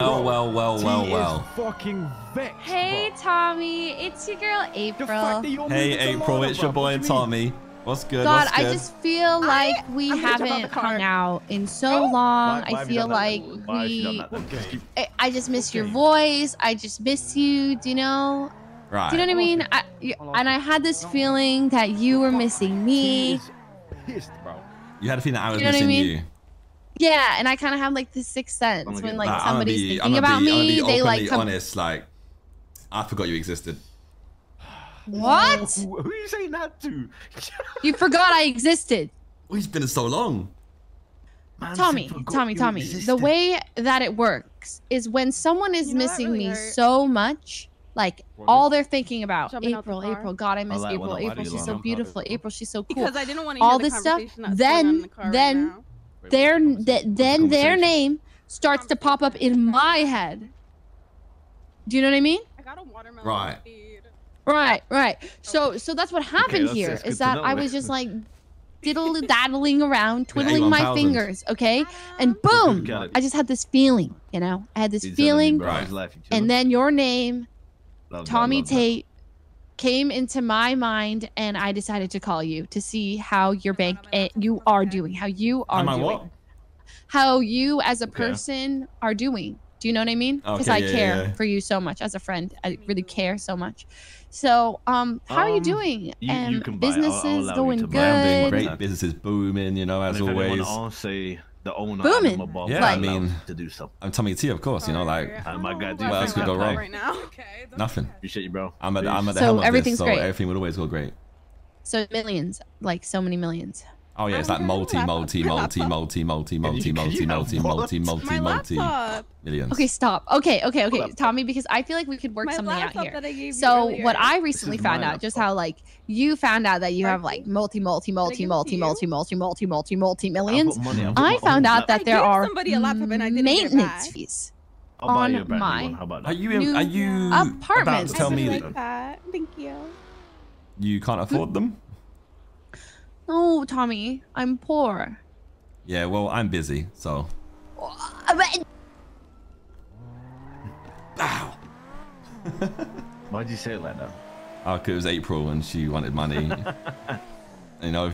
Well, well, well, well, well. fucking vexed, Hey, bro. Tommy, it's your girl April. fact that you're Hey, April, Lana, it's your boy what do you mean? Tommy. What's good? God, What's I just feel like we I'm gonna jump out haven't hung out in so long. Why- why I feel done that like then? Why have you done we. that then? Just keep- I- I just miss your voice. I just miss you. Do you know? right. Do you know what I mean? I, and I had this feeling that you were missing me. pissed, bro. You had a feeling that I was You know what I missing mean? you. Yeah, and I kind of have like this sixth sense oh gonna when like Nah, somebody's be- thinking I'ma about be, I'ma me. be They like come. honest. Like, I forgot you existed. What? Who, who are you saying that to? You forgot I existed. Oh, it's been so long. Man, Tommy, forgot Tommy, you Tommy. The way that it works is when someone is You know missing really me hurt. so much, like What all they're thinking about Jumping the April. April. God, I miss like, April. well, why do April, she's so beautiful. April, she's so cool. Because I didn't want to All the this stuff, then- going on in the car then- right now. Their th- then their name starts to pop up in my head. Do you know what I mean? I got a watermelon Right. feed. Right, right. Oh. So so that's what happened that's- here. that's good Is to that know. I was just like diddle daddling around, You're twiddling my 81,000. fingers, okay? And Well, boom, good, got it. I just had this feeling, you know? I had this He's telling you, feeling bro, Right. he's laughing, and chilling. then your name Love that, Tommy love that. Tate came into my mind, and I decided to call you to see how your bank eh, you are doing, how you are doing, what? how you as a Okay. person are doing. Do you know what I mean? Because Okay, I yeah, care yeah. for you so much as a friend. I really care so much. So, um, how are you Um, doing? you- you um, can buy it. I'll- I'll businesses going good. buy it. I'm doing Good. great. Business is booming, you know, as And if always. anyone else say the owner Booming. Adam above, Yeah, I'll I allow mean- to do so. I'm Tommy T, of course, you know, like, Sorry, I don't my God, dude, What else could go wrong? Right now. nothing. Appreciate you, bro. I'm at, I'm at the So helm of everything's this, so great. everything would always go great. So millions, like so many millions. Oh yeah, it's I'm like gonna multi, laptop- multi, my multi, laptop. multi, multi, Can multi, you- can multi, you have multi, what? multi, multi, My multi, laptop. millions. Okay, stop. Okay, okay, okay, laptop. Tommy, because I feel like we could work My something out laptop here. that I gave you So earlier. what I recently is found my out, just laptop. how like you found out that you have Right. like multi, multi, multi, give it multi, to you? multi, multi, multi, multi, multi I'll millions. put money- I'll put I my found own out lap- that I there gave are somebody a laptop and I didn't get it maintenance back. fees. I'll buy you a on brand new my one. How about that? Are you, in, are you Apartment. about to tell I me just that like that. Thank you. you can't afford them? No, Tommy, I'm poor. Yeah, well, I'm busy, so. Why'd you say it like that? Oh, 'cause it was April and she wanted money. you know,